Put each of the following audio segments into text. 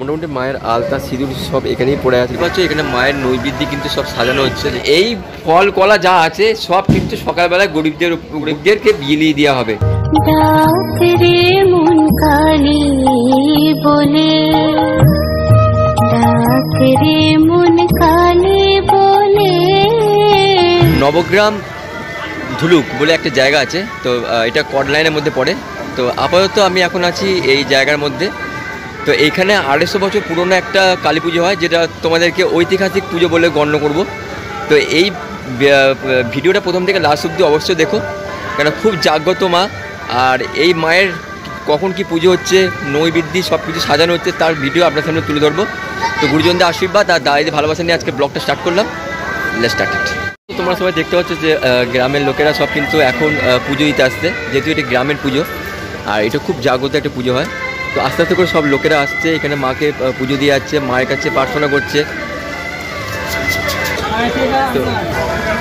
মোটামুটি মায়ের আলতা সিঁদুর সব এখানেই পড়ে আছে। পাচ্ছ এখানে মায়ের নৈবেদ্য কিন্তু সব সাজানো হচ্ছে। এই ফল কলা যা আছে সব কিন্তু সকালবেলায় গরিবদের গরিবদেরকে বিলিয়ে দেওয়া হবে। নবগ্রাম ধুলুক বলে একটা জায়গা আছে তো এটা কড লাইনের মধ্যে পড়ে। তো আপাতত আমি এখন আছি এই জায়গার মধ্যে। তো এইখানে আড়াইশো বছর পুরনো একটা কালী পুজো হয়, যেটা তোমাদেরকে ঐতিহাসিক পুজো বলে গণ্য করব। তো এই ভিডিওটা প্রথম থেকে লাস্ট অব্দি অবশ্যই দেখো কেন খুব জাগ্রত মা। আর এই মায়ের কখন কি পুজো হচ্ছে, নৈবেদ্যি সব কিছু সাজানো হচ্ছে, তার ভিডিও আপনার সামনে তুলে ধরবো। তো গুরুজনদের আশীর্বাদ আর দাদাদের ভালোবাসা নিয়ে আজকে ব্লগটা স্টার্ট করলাম। লেট স্টার্টেড তোমরা সবাই দেখতে পাচ্ছ যে গ্রামের লোকেরা সব কিন্তু এখন পুজো দিতে আসছে, যেহেতু এটা গ্রামের পুজো, আর এটা খুব জাগ্রত একটা পুজো হয়। তো আস্তে আস্তে করে সব লোকেরা আসছে, এখানে মাকে পুজো দিয়ে যাচ্ছে, মায়ের কাছে প্রার্থনা করছে। তো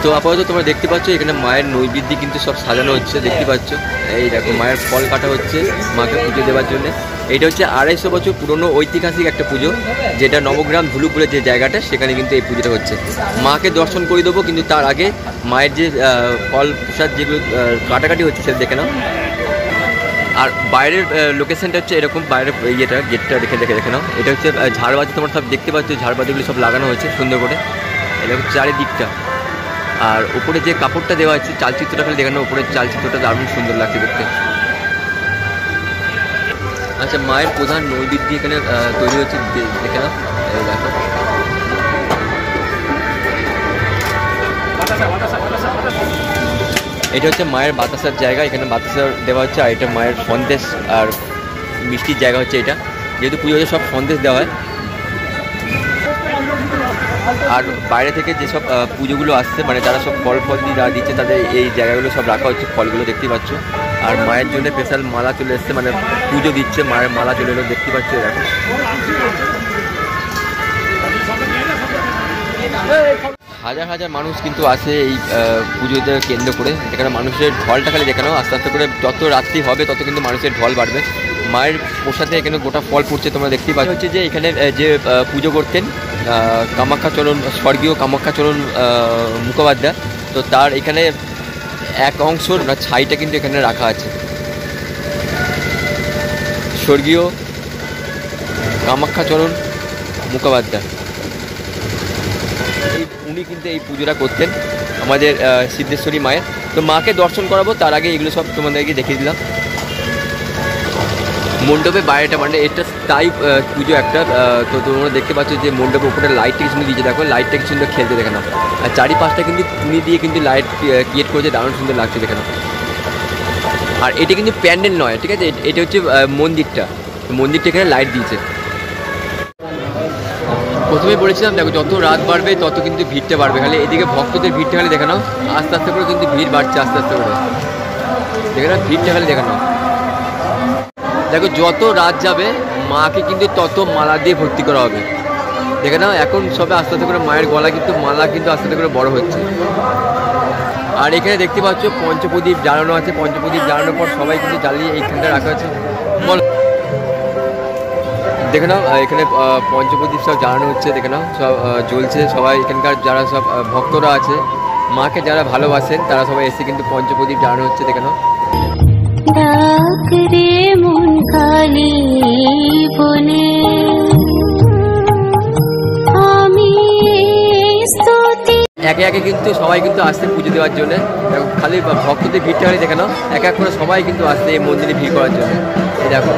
তো আপাতত তোমরা দেখতে পাচ্ছ, এখানে মায়ের নৈবেদ্য কিন্তু সব সাজানো হচ্ছে, দেখতে পাচ্ছ। এই দেখো, মায়ের ফল কাটা হচ্ছে মাকে পুজো দেওয়ার জন্য। এইটা হচ্ছে আড়াইশো বছর পুরনো ঐতিহাসিক একটা পুজো, যেটা নবগ্রাম ধুলুপুরের যে জায়গাটা, সেখানে কিন্তু এই পুজোটা হচ্ছে। মাকে দর্শন করে দেবো, কিন্তু তার আগে মায়ের যে ফল প্রসাদ যেগুলো কাটাকাটি হচ্ছে, সেটা দেখে নাও। আর বাইরের লোকেশনটা হচ্ছে এরকম বাইরের ইয়েটা গেটটা দেখে দেখে দেখে নাও। এটা হচ্ছে আহ, ঝাড়বাতি তোমার সব দেখতে পাচ্ছ ঝাড়বাতিগুলো সব লাগানো হয়েছে সুন্দর করে। হচ্ছে চারিদিকটা। আর উপরে যে কাপড়টা দেওয়া আছে চালচিত্রটা খালি দেখানো উপরে চালচিত্রটা দারুণ সুন্দর লাগছে দেখতে। আচ্ছা মায়ের প্রধান নৈবেদ্য এখানে তৈরি হচ্ছে দেখে নাও দেখো। এটা হচ্ছে মায়ের বাতাসার জায়গা, এখানে বাতাসার দেওয়া হচ্ছে, আর এটা মায়ের সন্দেশ, আর মিষ্টির জায়গা হচ্ছে এটা। যেহেতু পুজো সব সন্দেশ দেওয়া হয়। আর বাইরে থেকে যেসব পুজোগুলো আসছে মানে যারা সব ফল ফল দিয়ে যারা দিচ্ছে, তাদের এই জায়গাগুলো সব রাখা হচ্ছে, ফলগুলো দেখতে পাচ্ছ। আর মায়ের জন্য স্পেশাল মালা চলে এসছে মানে পুজো দিচ্ছে, মায়ের মালা চলে এলো, দেখতে পাচ্ছ দেখো হাজার হাজার মানুষ কিন্তু আসে এই পুজোতে কেন্দ্র করে। এখানে মানুষের ঢলটা খালি দেখানো আস্তে আস্তে করে যত রাত্রি হবে, তত কিন্তু মানুষের ঢল বাড়বে। মায়ের প্রসাদে এখানে গোটা ফল পড়ছে তোমরা দেখতেই পাচ্ছ হচ্ছে যে এখানে যে পুজো করতেন কামাখ্যাচরণ, স্বর্গীয় কামাখ্যাচরণ মুখোপাধ্যায়, তো তার এখানে এক অংশর না, ছাইটা কিন্তু এখানে রাখা আছে। স্বর্গীয় কামাখ্যাচরণ, মুখোপাধ্যায়। উনি কিন্তু এই পুজোটা করতেন আমাদের সিদ্ধেশ্বরী মায়ের। তো মাকে দর্শন করাবো তার আগে এগুলো সব তোমাদেরকে দেখিয়ে দিলাম। মণ্ডপে বাইরেটা মানে এটা আহ, পুজো একটা তো তোমরা দেখতে পাচ্ছ যে মণ্ডপের উপরে লাইটটা কিছু দিয়েছে। দেখো লাইটটা কিছু সুন্দর খেলতে দেখে নাও আর চারিপাশটা কিন্তু টুনি দিয়ে কিন্তু লাইট ক্রিয়েট করেছে দারুণ সুন্দর লাগছে দেখে নাও আর এটা কিন্তু প্যান্ডেল নয় ঠিক আছে? এটা হচ্ছে মন্দিরটা। মন্দিরটা এখানে লাইট দিয়েছে। প্রথমে বলেছিলাম দেখো যত রাত বাড়বে, তত কিন্তু ভিড়টা বাড়বে। খালি এদিকে ভক্তদের ভিড়টা খালি দেখানো, আস্তে আস্তে করে কিন্তু ভিড় বাড়ছে আস্তে আস্তে করে। দেখে নাও, ভিড়টা খালি দেখানো। দেখো, যত রাত যাবে, মাকে কিন্তু তত মালা দিয়ে ভর্তি করা হবে। দেখে নাও, এখন সবে আস্তে আস্তে করে মায়ের গলা কিন্তু, মালা কিন্তু আস্তে আস্তে করে বড় হচ্ছে। আর এখানে দেখতে পাচ্ছ, পঞ্চপ্রদীপ জ্বালানো আছে। পঞ্চপ্রদীপ জ্বালানোর পর সবাই কিন্তু জ্বালিয়ে এইখানটা রাখা আছে বল। দেখে নাও এখানে পঞ্চপ্রদীপ সব জানানো হচ্ছে, দেখে নাও, সব জ্বলছে, সবাই এখানকার যারা সব ভক্তরা আছে, মাকে যারা ভালোবাসেন, তারা সবাই এসে কিন্তু পঞ্চপ্রদীপ জানানো হচ্ছে, দেখে নাও। একে একে কিন্তু সবাই কিন্তু আসছে পুজো দেওয়ার জন্য। খালি ভক্তদের ভিড়টা খালি দেখে নাও। এক এক করে সবাই কিন্তু আসছে এই মন্দিরে ভিড় করার জন্য। এই দেখো।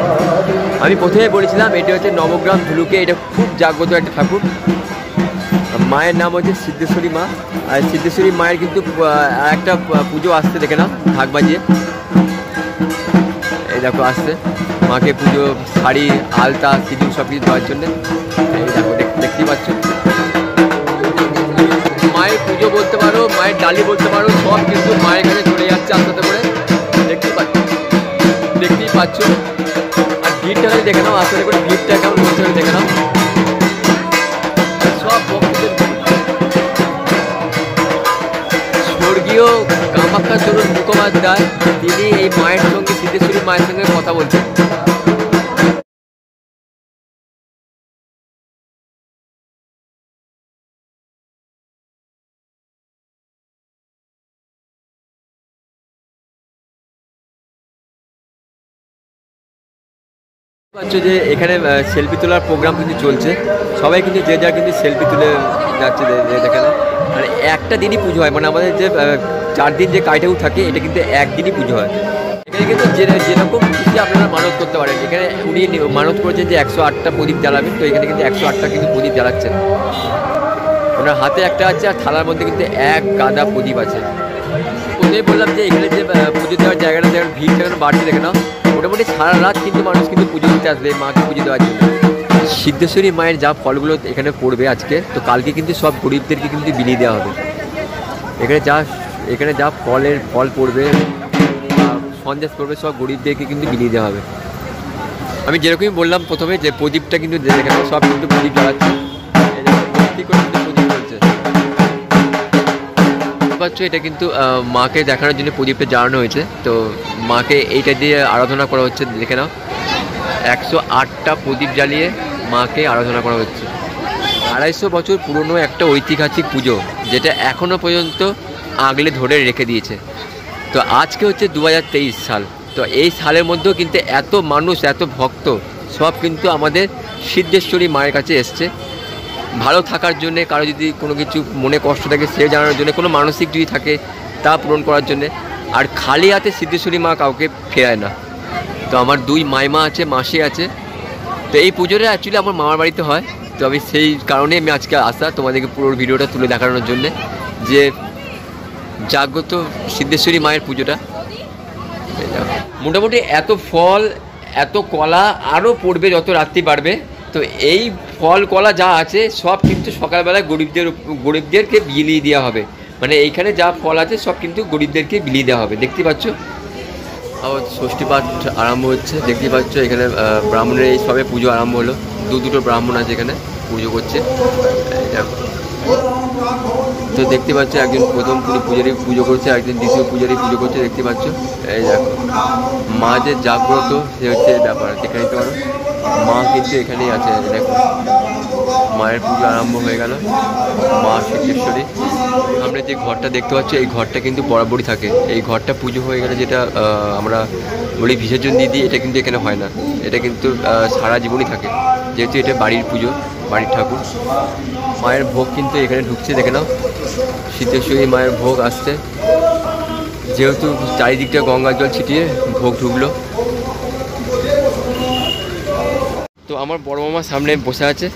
আমি প্রথমে বলেছিলাম, এটা হচ্ছে নবগ্রাম ধুলুকে, এটা খুব জাগ্রত একটা ঠাকুর। মায়ের নাম হচ্ছে সিদ্ধেশ্বরী মা। আর সিদ্ধেশ্বরী মায়ের কিন্তু একটা পুজো আসতে দেখে না ঢাক বাজিয়ে। এই দেখো, আসছে। মাকে পুজো, শাড়ি, আলতা, সিঁদুর সব কিছু দেওয়ার জন্য। এই দেখ- দেখতেই পাচ্ছ। ডালি বলতে পারো, সব কিন্তু মায়ের কাছে চলে যাচ্ছে আস্তে আস্তে করে। দেখতেই পাচ্ছ। দেখতেই পাচ্ছ। আর ভিড়টা খালি দেখে নাও, আস্তে করে ভিড়টা কেমন খালি দেখে নাও। সব স্বর্গীয় কামাখ্যা চরণ মুখোপাধ্যায়, তিনি এই মায়ের সঙ্গে, সিদ্ধেশ্বরী মায়ের সঙ্গে কথা বলছেন। পাচ্ছ যে এখানে সেলফি তোলার প্রোগ্রাম কিন্তু চলছে। সবাই কিন্তু যে যা কিন্তু সেলফি তুলে যাচ্ছে দে- দে- দেখে না মানে একটা দিনই পুজো হয়। মানে আমাদের যে চার দিন যে কাইটাউ থাকে, এটা কিন্তু একদিনই পুজো হয়। এখানে কিন্তু যেরকম খুশি আপনারা মানত করতে পারেন। এখানে উনি মানত করেছেন যে একশো আটটা প্রদীপ জ্বালাবেন। তো এখানে কিন্তু একশো আটটা কিন্তু প্রদীপ জ্বালাচ্ছেন। ওনার হাতে একটা আছে আর থালার মধ্যে কিন্তু এক গাদা প্রদীপ আছে। ওদের বললাম যে এখানে যে পুজো দেওয়ার জায়গাটা যেমন ভিড় যেমন বাড়ছে, দেখে না মোটামুটি সারা রাত কিন্তু মানুষ কিন্তু পুজো দিতে আসবে মাকে পুজো দেওয়ার জন্য। সিদ্ধেশ্বরী মায়ের যা ফলগুলো এখানে পড়বে আজকে, তো কালকে কিন্তু সব গরিবদেরকে কিন্তু বিলিয়ে দেওয়া হবে। এখানে যা এখানে যা ফলের ফল পড়বে সন্দেশ পড়বে, সব গরিবদেরকে কিন্তু বিলিয়ে দেওয়া হবে। আমি যেরকমই বললাম প্রথমে যে প্রদীপটা কিন্তু সব কিন্তু প্রদীপ জ্বালাচ্ছে। করে পাচ্ছ, এটা কিন্তু মাকে দেখানোর জন্য প্রদীপটা জ্বালানো হয়েছে। তো মাকে এইটা দিয়ে আরাধনা করা হচ্ছে, দেখে নাও। একশো আটটা প্রদীপ জ্বালিয়ে মাকে আরাধনা করা হচ্ছে। আড়াইশো বছর পুরনো একটা ঐতিহাসিক পুজো, যেটা এখনও পর্যন্ত আগলে ধরে রেখে দিয়েছে। তো আজকে হচ্ছে দু হাজার তেইশ সাল। তো এই সালের মধ্যেও কিন্তু এত মানুষ, এত ভক্ত, সব কিন্তু আমাদের সিদ্ধেশ্বরী মায়ের কাছে এসছে। ভালো থাকার জন্যে, কারও যদি কোনো কিছু মনে কষ্ট থাকে সে জানানোর জন্য, কোনো মানসিক যদি থাকে, তা পূরণ করার জন্যে। আর খালি হাতে সিদ্ধেশ্বরী মা কাউকে ফেরায় না। তো আমার দুই মাইমা আছে, মাসি আছে। তো এই পুজোটা অ্যাকচুয়ালি আমার মামার বাড়িতে হয়। তো আমি সেই কারণে আমি আজকে আসা তোমাদেরকে পুরো ভিডিওটা তুলে দেখানোর জন্যে। যে জাগ্রত সিদ্ধেশ্বরী মায়ের পুজোটা। মোটামুটি এত ফল, এত কলা, আরও পড়বে যত রাত্রি বাড়বে। তো এই ফল, কলা যা আছে, সব কিন্তু সকালবেলায় গরিবদের গরিবদেরকে বিলিয়ে দেওয়া হবে। মানে এইখানে যা ফল আছে, সব কিন্তু গরিবদেরকে বিলিয়ে দেওয়া হবে। দেখতে পাচ্ছ? আবার ষষ্ঠী পাঠ আরম্ভ হচ্ছে। দেখতে পাচ্ছ, এখানে ব্রাহ্মণের এই সবে পুজো আরম্ভ হলো। দু দুটো ব্রাহ্মণ আছে এখানে পুজো করছে। তো দেখতে পাচ্ছ, একজন প্রথম পুরো পূজারি পুজো করছে, একজন দ্বিতীয় পূজারি পুজো করছে, দেখতে পাচ্ছ? এই দেখো। মা যে জাগ্রত, সে হচ্ছে ব্যাপার দেখে নিতে পারো। মা কিন্তু এখানেই আছে, দেখো। মায়ের পুজো আরম্ভ হয়ে গেল, মা সিদ্ধেশ্বরী। আমরা যে ঘরটা দেখতে পাচ্ছি, এই ঘরটা কিন্তু বরাবরই থাকে। এই ঘরটা পুজো হয়ে গেলে যেটা আমরা বলি বিসর্জন দিয়ে দিই এটা কিন্তু এখানে হয় না। এটা কিন্তু সারা জীবনই থাকে। যেহেতু এটা বাড়ির পুজো, বাড়ির ঠাকুর। মায়ের ভোগ কিন্তু এখানে ঢুকছে, দেখে নাও। সিদ্ধেশ্বরী মায়ের ভোগ আসছে। যেহেতু চারিদিকটা গঙ্গার জল ছিটিয়ে ভোগ ঢুকলো। তো আমার বড় মামা সামনে বসে আছে।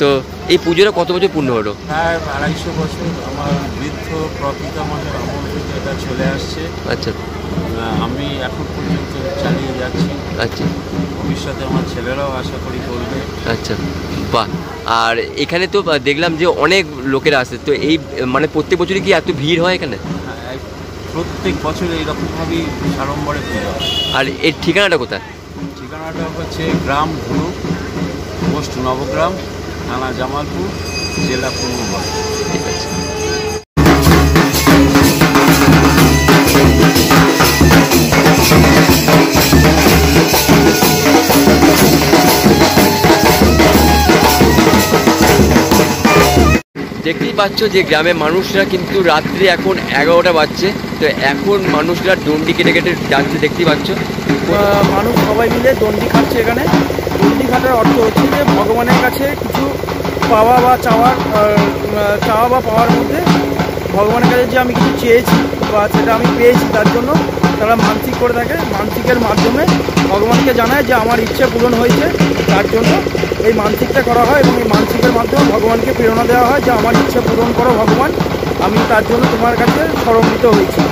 তো এই পুজোটা কত বছর পূর্ণ হলো? প্রায় আড়াইশো বছর আমার বৃদ্ধ প্রপিতামহের আমল থেকে এটা চলে আসছে। আচ্ছা। আমি এখন পর্যন্ত চালিয়ে যাচ্ছি। আচ্ছা। ভবিষ্যতে আমার ছেলেরাও আশা করি করবে। আচ্ছা। বাহ। আর এখানে তো দেখলাম যে অনেক লোকেরা আসে। তো এই মানে প্রত্যেক বছরই কি এত ভিড় হয় এখানে? হ্যাঁ, প্রত্যেক বছর এইরকমভাবেই সাড়ম্বরে পুজো হয়। আর এর ঠিকানাটা কোথায়? ঠিকানাটা হচ্ছে গ্রাম ভুলু পোস্ট নবগ্রাম থানা জামালপুর জেলা পূর্ব ঠিক আছে। পাচ্ছ যে গ্রামের মানুষরা কিন্তু রাত্রি এখন এগারোটা বাজছে। তো এখন মানুষরা ডন্ডি কেটে কেটে যাচ্ছে, দেখতেই পাচ্ছ। মানুষ সবাই মিলে দণ্ডি খাচ্ছে এখানে। দণ্ডি খাটার অর্থ হচ্ছে যে ভগবানের কাছে কিছু পাওয়া বা চাওয়ার চাওয়া বা পাওয়ার মধ্যে ভগবানের কাছে যে আমি কিছু চেয়েছি বা সেটা আমি পেয়েছি তার জন্য তারা মানসিক করে থাকে মানসিকের মাধ্যমে ভগবানকে জানায় যে আমার ইচ্ছে পূরণ হয়েছে। তার জন্য এই মানসিকটা করা হয় এবং এই মানসিকের মাধ্যমে ভগবানকে প্রেরণা দেওয়া হয় যে আমার ইচ্ছে পূরণ করো ভগবান। আমি তার জন্য তোমার কাছে স্মরণিত হয়েছি।